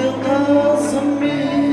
feel some me.